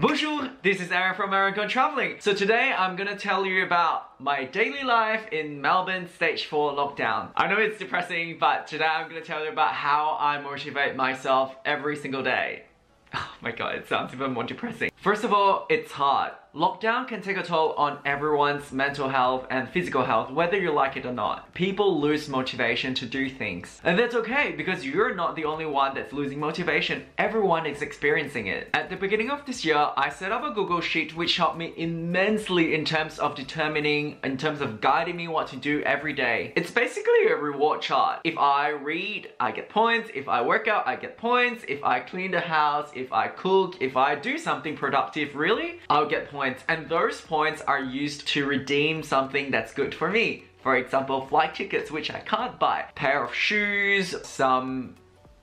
Bonjour, this is Aaron from Aaron Gone Traveling. So today I'm gonna tell you about my daily life in Melbourne stage 4 lockdown. I know it's depressing, but today I'm gonna tell you about how I motivate myself every single day. Oh my god, it sounds even more depressing. First of all, it's hard. Lockdown can take a toll on everyone's mental health and physical health, whether you like it or not. People lose motivation to do things. And that's okay, because you're not the only one that's losing motivation. Everyone is experiencing it. At the beginning of this year, I set up a Google Sheet which helped me immensely in terms of determining, in terms of guiding me what to do every day. It's basically a reward chart. If I read, I get points. If I work out, I get points. If I clean the house, if I cook, if I do something productive really, I'll get points and those points are used to redeem something that's good for me. For example, flight tickets which I can't buy, pair of shoes, some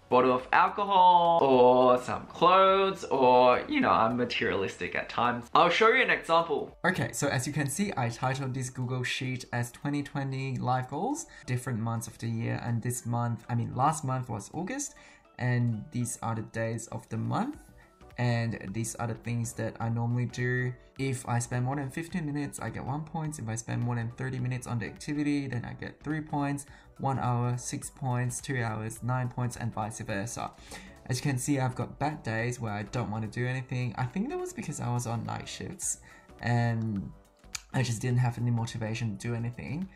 bottle of alcohol or some clothes or you know I'm materialistic at times. I'll show you an example. Okay, so as you can see I titled this Google Sheet as 2020 life goals, different months of the year and this month, I mean last month was August and these are the days of the month and these are the things that I normally do. If I spend more than 15 minutes, I get 1 point. If I spend more than 30 minutes on the activity, then I get 3 points. 1 hour, 6 points, 2 hours, 9 points, and vice versa. As you can see, I've got bad days where I don't want to do anything. I think that was because I was on night shifts and I just didn't have any motivation to do anything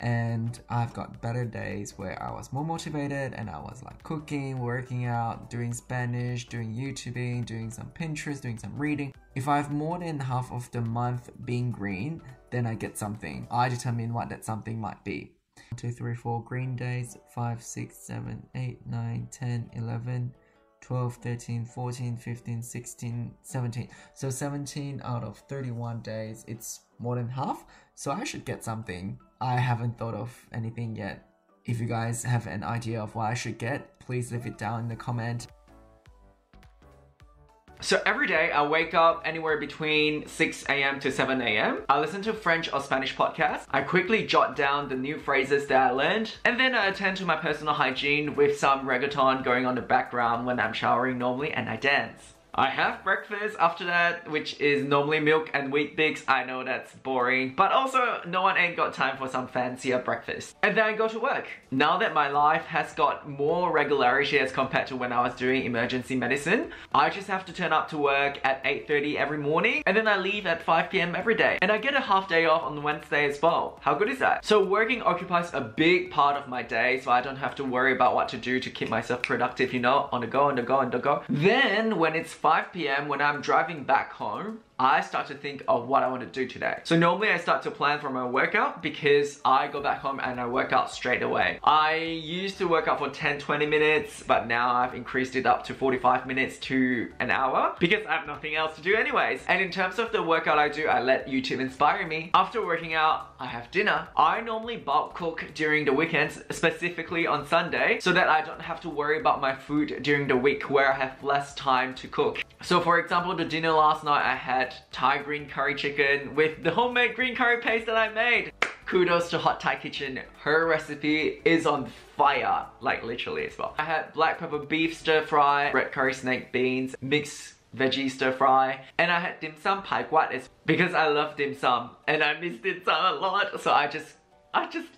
and I've got better days where I was more motivated and I was like cooking, working out, doing Spanish, doing YouTubing, doing some Pinterest, doing some reading. If I have more than half of the month being green, then I get something. I determine what that something might be. 1, 2, 3, 4 green days, 5, 6, 7, 8, 9, 10, 11, 12, 13, 14, 15, 16, 17. So 17 out of 31 days, it's more than half. So I should get something. I haven't thought of anything yet. If you guys have an idea of what I should get, please leave it down in the comment. So every day I wake up anywhere between 6 a.m. to 7 a.m. I listen to French or Spanish podcasts. I quickly jot down the new phrases that I learned. And then I attend to my personal hygiene with some reggaeton going on the background when I'm showering normally and I dance. I have breakfast after that, which is normally milk and Weet-Bix. I know that's boring, but also no one ain't got time for some fancier breakfast. And then I go to work. Now that my life has got more regularity as compared to when I was doing emergency medicine, I just have to turn up to work at 8.30 every morning and then I leave at 5 p.m. every day. And I get a half day off on Wednesday as well. How good is that? So working occupies a big part of my day so I don't have to worry about what to do to keep myself productive, you know, on the go, on the go, on the go. Then when it's 5 p.m. when I'm driving back home, I start to think of what I want to do today. So normally I start to plan for my workout because I go back home and I work out straight away. I used to work out for 10, 20 minutes, but now I've increased it up to 45 minutes to an hour because I have nothing else to do anyways. And in terms of the workout I do, I let YouTube inspire me. After working out, I have dinner. I normally bulk cook during the weekends, specifically on Sunday, so that I don't have to worry about my food during the week where I have less time to cook. So for example, the dinner last night I had Thai green curry chicken with the homemade green curry paste that I made. Kudos to Hot Thai Kitchen. Her recipe is on fire, like literally as well. I had black pepper beef stir fry, red curry snake beans, mixed veggie stir fry and I had dim sum pai guat is because I love dim sum and I miss dim sum a lot so I just I just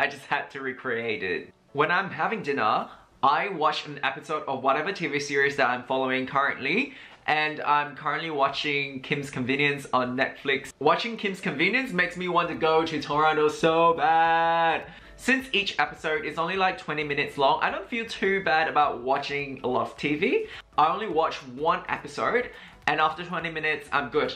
I just had to recreate it. When I'm having dinner I watch an episode of whatever TV series that I'm following currently and I'm currently watching Kim's Convenience on Netflix. Watching Kim's Convenience makes me want to go to Toronto so bad. Since each episode is only like 20 minutes long, I don't feel too bad about watching a lot of TV. I only watch one episode and after 20 minutes, I'm good.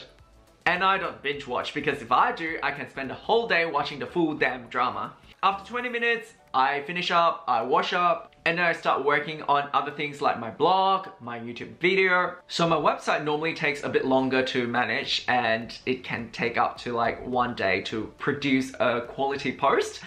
And I don't binge watch because if I do, I can spend the whole day watching the full damn drama. After 20 minutes, I finish up, I wash up, and then I start working on other things like my blog, my YouTube video. So my website normally takes a bit longer to manage and it can take up to like one day to produce a quality post.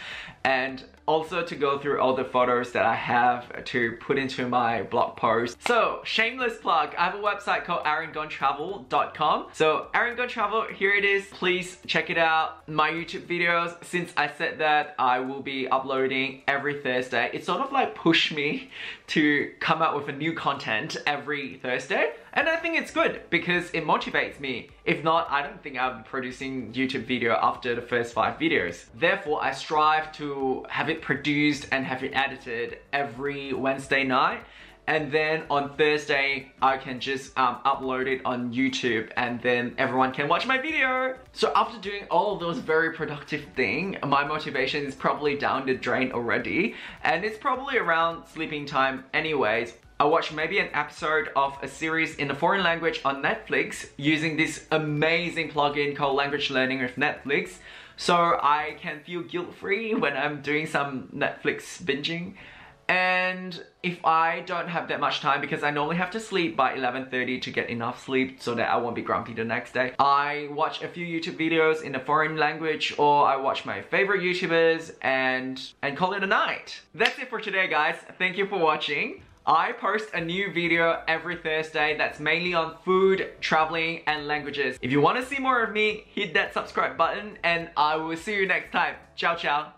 And also to go through all the photos that I have to put into my blog post. So, shameless plug, I have a website called aarongonetravel.com. So, Aaron Gone Travel, here it is. Please check it out. My YouTube videos, since I said that I will be uploading every Thursday, it sort of like pushed me to come out with a new content every Thursday. And I think it's good because it motivates me. If not, I don't think I'll be producing YouTube video after the first five videos. Therefore, I strive to have it produced and have it edited every Wednesday night and then on Thursday I can just um, upload it on YouTube and then everyone can watch my video. So after doing all of those very productive things, my motivation is probably down the drain already and it's probably around sleeping time anyways. I watched maybe an episode of a series in a foreign language on Netflix using this amazing plugin called Language Learning with Netflix so I can feel guilt-free when I'm doing some Netflix binging. And if I don't have that much time, because I normally have to sleep by 11.30 to get enough sleep so that I won't be grumpy the next day, I watch a few YouTube videos in a foreign language or I watch my favorite YouTubers and, and call it a night. That's it for today guys. Thank you for watching. I post a new video every Thursday that's mainly on food, traveling, and languages. If you want to see more of me, hit that subscribe button and I will see you next time. Ciao, ciao.